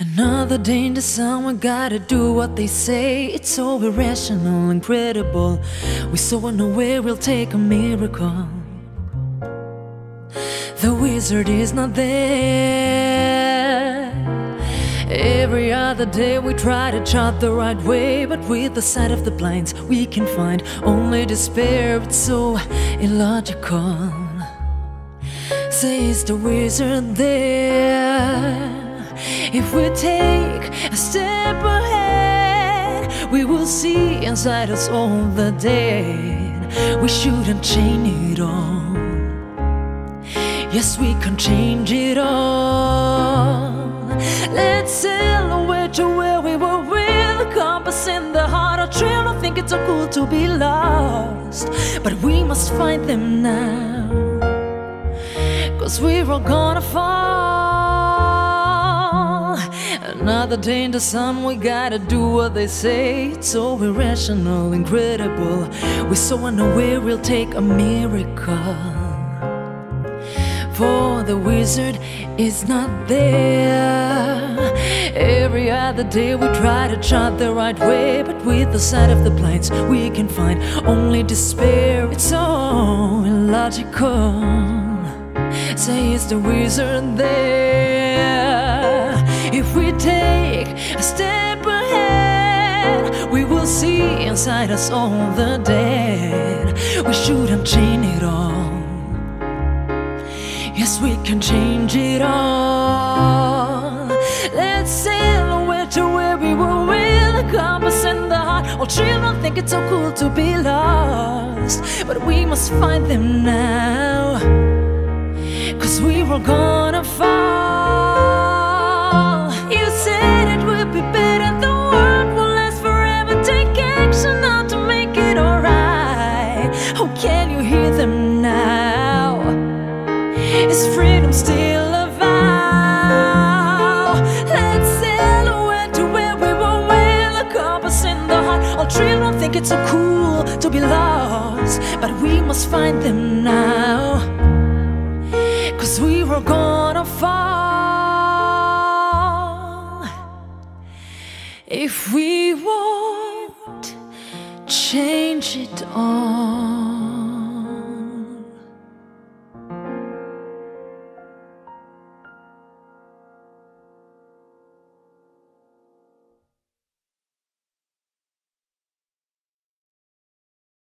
Another day in the sun, we gotta do what they say. It's so irrational, incredible. We so unaware we'll take a miracle. The wizard is not there. Every other day we try to chart the right way, but with the sight of the blinds, we can find only despair. It's so illogical. Says the wizard there. If we take a step ahead, we will see inside us all the dead. We shouldn't change it all. Yes, we can change it all. Let's sail away to where we were with a compass in the heart. Our trail, I think it's so cool to be lost. But we must find them now. Cause we're all gonna fall. Another day in the sun, we gotta do what they say. It's so irrational, incredible. We're so unaware, we'll take a miracle. For the wizard is not there. Every other day we try to chart the right way, but with the sight of the blinds, we can find only despair. It's so illogical. Say, is the wizard there? If we take a step ahead, we will see inside us all the dead. We shouldn't chain it all. Yes, we can change it all. Let's sail away to where we were with a compass in the heart. All children think it's so cool to be lost, but we must find them now. Cause we were gonna fall. Think it's so cool to be lost, but we must find them now. Cause we were gonna fall if we won't change it all.